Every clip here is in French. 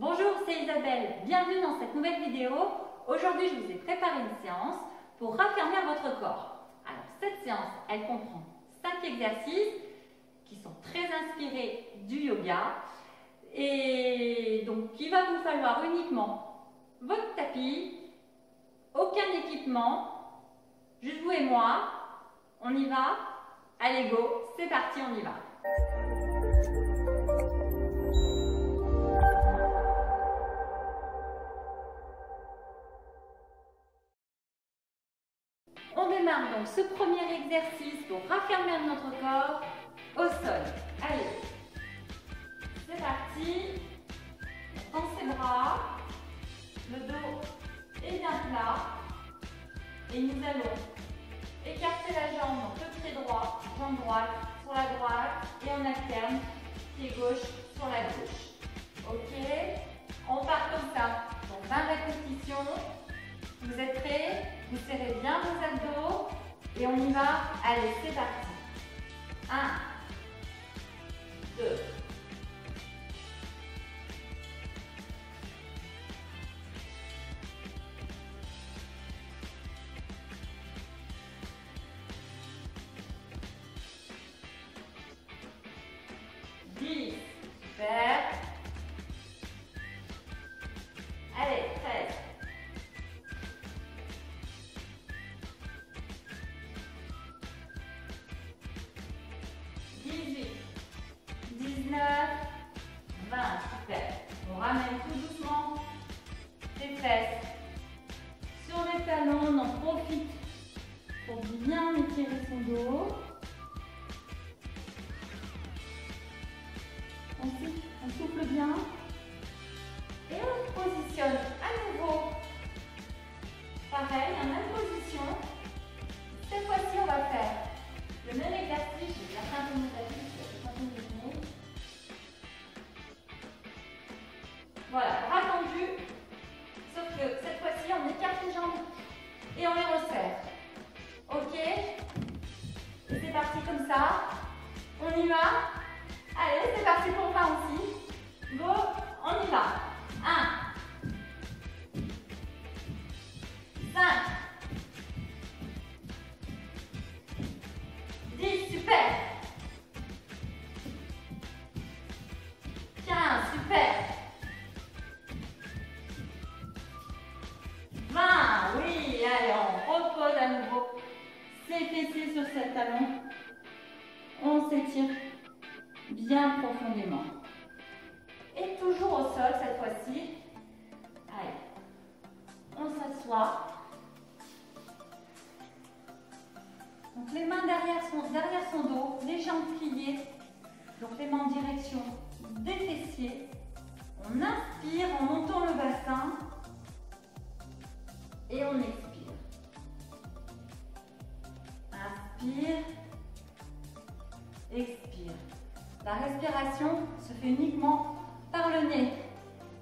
Bonjour, c'est Isabelle. Bienvenue dans cette nouvelle vidéo. Aujourd'hui, je vous ai préparé une séance pour raffermir votre corps. Alors, cette séance, elle comprend 5 exercices qui sont très inspirés du yoga. Et donc, il va vous falloir uniquement votre tapis, aucun équipement, juste vous et moi. On y va Allez, go, c'est parti, on y va. Donc ce premier exercice pour raffermir notre corps y On y va. Allez, c'est parti pour 20 aussi. Go, on y va. 1, 5, 10, super. 15, super. 20, oui, allez, on repose à nouveau ses fessiers sur cette talon. Bien profondément. Et toujours au sol cette fois-ci. Allez, on s'assoit. Donc les mains derrière son, derrière son dos, les jambes pliées. Donc les mains en direction des fessiers. On inspire en montant le bassin. Et on expire. Inspire. Expire. La respiration se fait uniquement par le nez.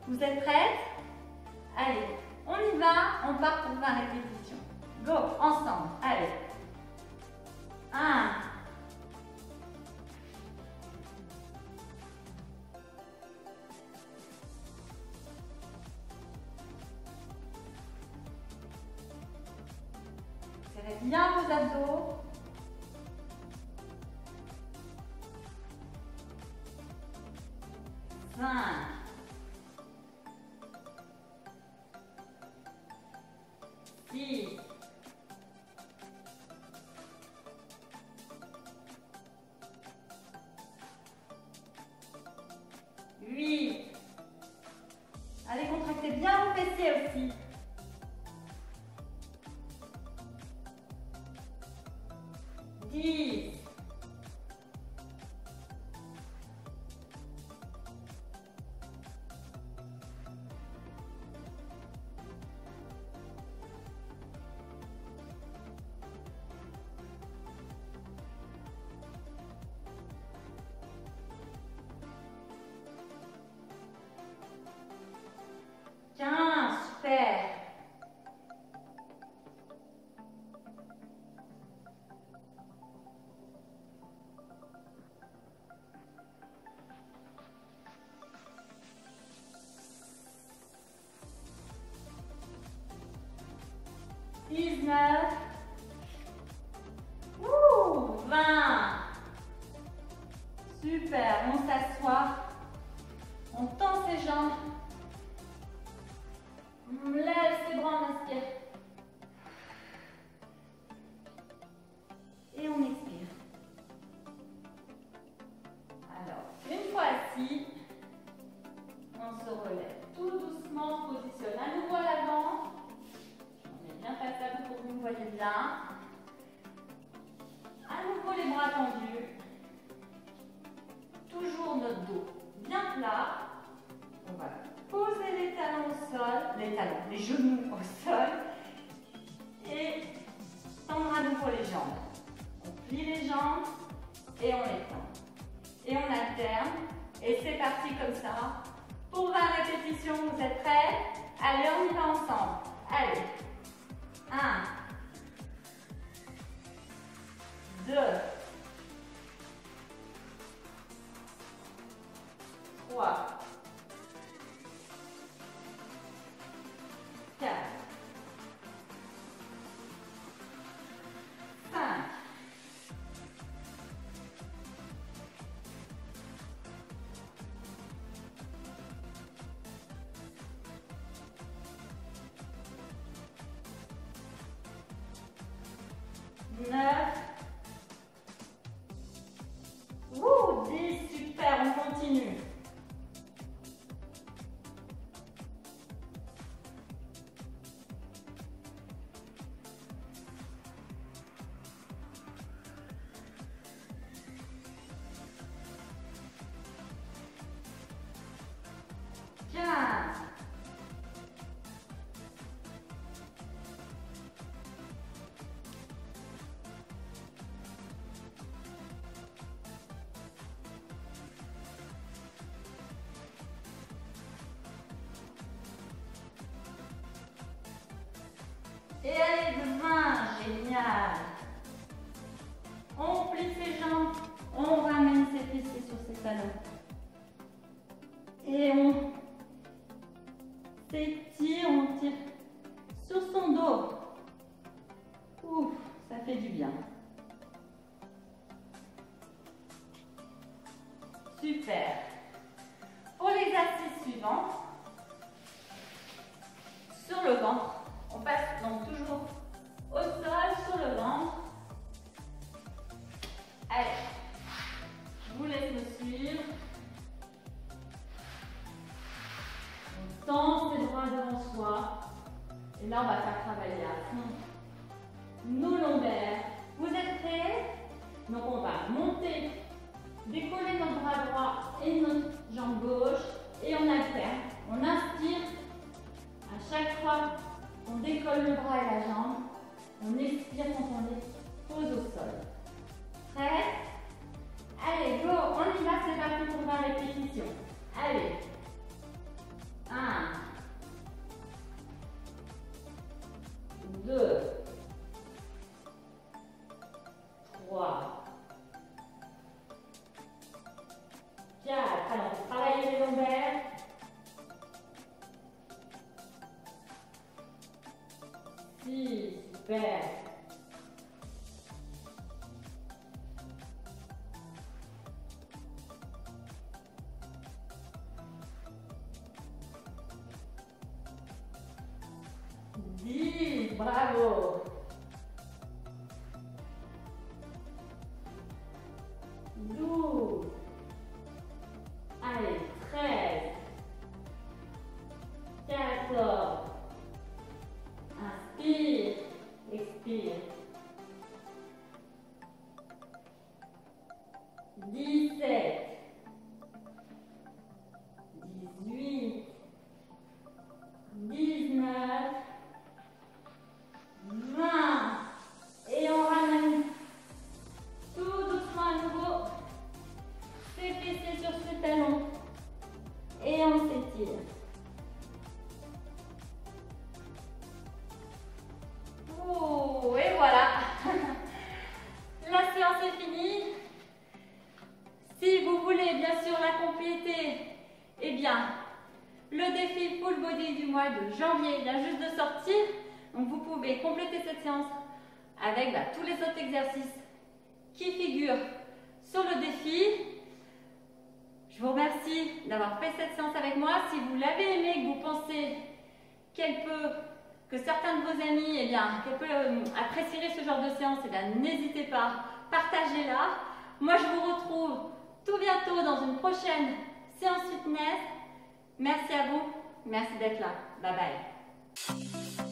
Vous êtes prêts Allez, on y va, on part pour 20 répétitions. Go, ensemble, allez. 1, 'Serrez bien vos abdos. Six. 19, Ouh, 20. Super, on s'assoit, on tend ses jambes, on lève ses bras, on inspire. Et on expire. les talons, les genoux au sol et tendre à nouveau les jambes. On plie les jambes et on les tend. Et on alterne et c'est parti comme ça. Pour 20 répétitions, vous êtes prêts? Allez, on y va ensemble. Allez. 1 2 Yeah. Allez. Un. Deux. Trois. Quatre. Alors, travaillez les lombaires. Six. Super. de janvier vient juste de sortir. Donc vous pouvez compléter cette séance avec bah, tous les autres exercices qui figurent sur le défi. Je vous remercie d'avoir fait cette séance avec moi. Si vous l'avez aimée, que vous pensez qu'elle peut, que certains de vos amis eh bien, peut, euh, apprécieraient ce genre de séance, eh bien n'hésitez pas, partagez-la. Moi, je vous retrouve tout bientôt dans une prochaine séance fitness. Merci à vous. Merci d'être là. Bye bye.